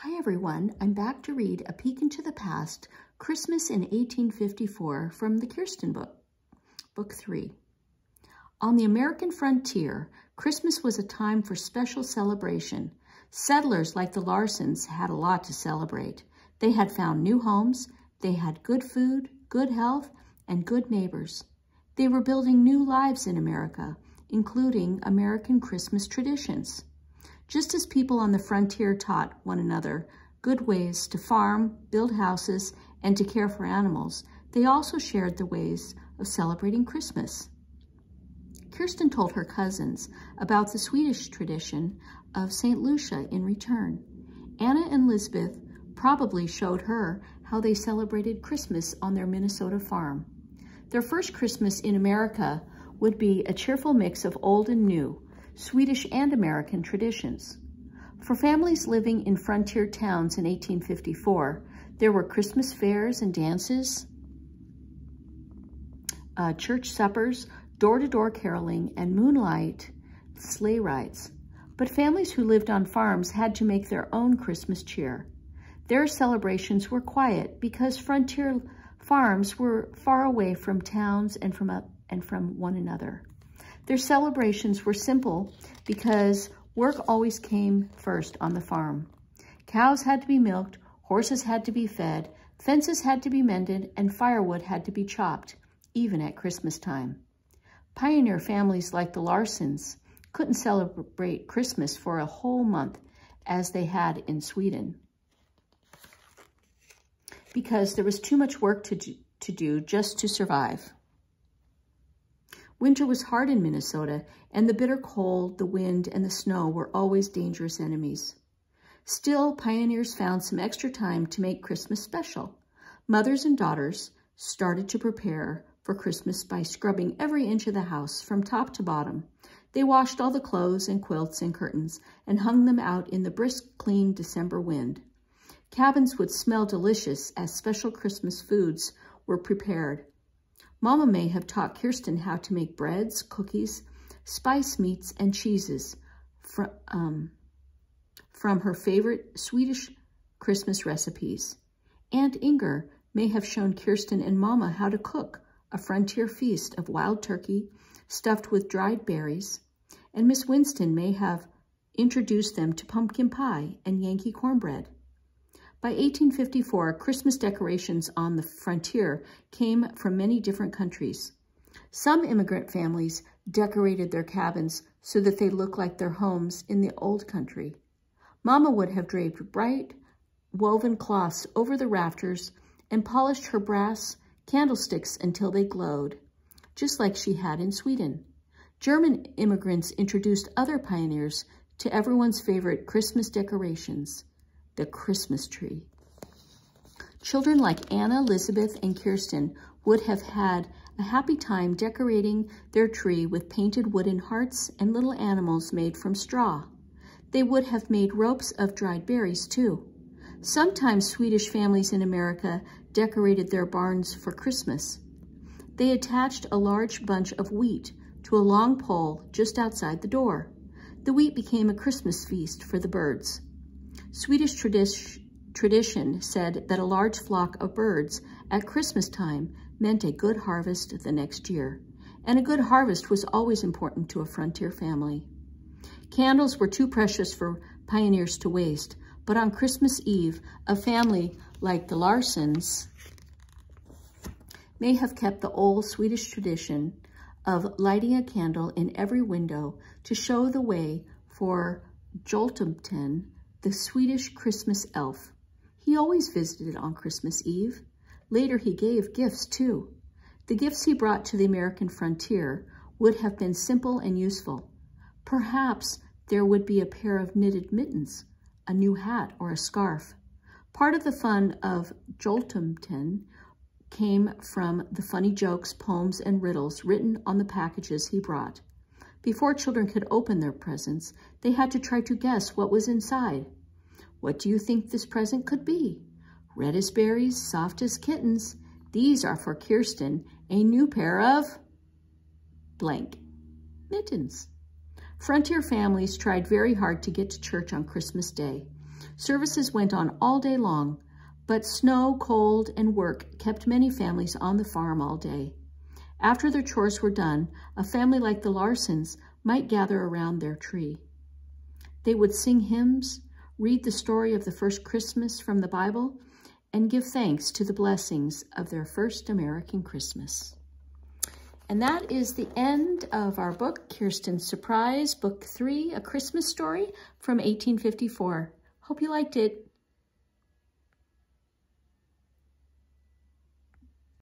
Hi everyone, I'm back to read A Peek into the Past, Christmas in 1854 from the Kirsten book, Book 3. On the American frontier, Christmas was a time for special celebration. Settlers like the Larsons had a lot to celebrate. They had found new homes, they had good food, good health, and good neighbors. They were building new lives in America, including American Christmas traditions. Just as people on the frontier taught one another good ways to farm, build houses, and to care for animals, they also shared the ways of celebrating Christmas. Kirsten told her cousins about the Swedish tradition of St. Lucia in return. Anna and Lisbeth probably showed her how they celebrated Christmas on their Minnesota farm. Their first Christmas in America would be a cheerful mix of old and new, Swedish and American traditions. For families living in frontier towns in 1854, there were Christmas fairs and dances, uh, church suppers, door-to-door -door caroling, and moonlight sleigh rides. But families who lived on farms had to make their own Christmas cheer. Their celebrations were quiet because frontier farms were far away from towns and from, a, and from one another. Their celebrations were simple because work always came first on the farm. Cows had to be milked, horses had to be fed, fences had to be mended, and firewood had to be chopped, even at Christmas time. Pioneer families like the Larsons couldn't celebrate Christmas for a whole month as they had in Sweden because there was too much work to do, to do just to survive. Winter was hard in Minnesota, and the bitter cold, the wind, and the snow were always dangerous enemies. Still, pioneers found some extra time to make Christmas special. Mothers and daughters started to prepare for Christmas by scrubbing every inch of the house from top to bottom. They washed all the clothes and quilts and curtains and hung them out in the brisk, clean December wind. Cabins would smell delicious as special Christmas foods were prepared. Mama may have taught Kirsten how to make breads, cookies, spice meats, and cheeses from, um, from her favorite Swedish Christmas recipes. Aunt Inger may have shown Kirsten and Mama how to cook a frontier feast of wild turkey stuffed with dried berries, and Miss Winston may have introduced them to pumpkin pie and Yankee cornbread. By 1854, Christmas decorations on the frontier came from many different countries. Some immigrant families decorated their cabins so that they looked like their homes in the old country. Mama would have draped bright woven cloths over the rafters and polished her brass candlesticks until they glowed, just like she had in Sweden. German immigrants introduced other pioneers to everyone's favorite Christmas decorations the Christmas tree. Children like Anna, Elizabeth, and Kirsten would have had a happy time decorating their tree with painted wooden hearts and little animals made from straw. They would have made ropes of dried berries too. Sometimes Swedish families in America decorated their barns for Christmas. They attached a large bunch of wheat to a long pole just outside the door. The wheat became a Christmas feast for the birds. Swedish tradi tradition said that a large flock of birds at Christmas time meant a good harvest the next year, and a good harvest was always important to a frontier family. Candles were too precious for pioneers to waste, but on Christmas Eve, a family like the Larsons may have kept the old Swedish tradition of lighting a candle in every window to show the way for Jultomten, the Swedish Christmas elf. He always visited on Christmas Eve. Later, he gave gifts too. The gifts he brought to the American frontier would have been simple and useful. Perhaps there would be a pair of knitted mittens, a new hat, or a scarf. Part of the fun of Jultomten came from the funny jokes, poems, and riddles written on the packages he brought. Before children could open their presents, they had to try to guess what was inside. What do you think this present could be? Red as berries, soft as kittens. These are for Kirsten, a new pair of blank mittens. Frontier families tried very hard to get to church on Christmas Day. Services went on all day long, but snow, cold, and work kept many families on the farm all day. After their chores were done, a family like the Larsons might gather around their tree. They would sing hymns, read the story of the first Christmas from the Bible, and give thanks to the blessings of their first American Christmas. And that is the end of our book, Kirsten's Surprise, Book 3, A Christmas Story from 1854. Hope you liked it.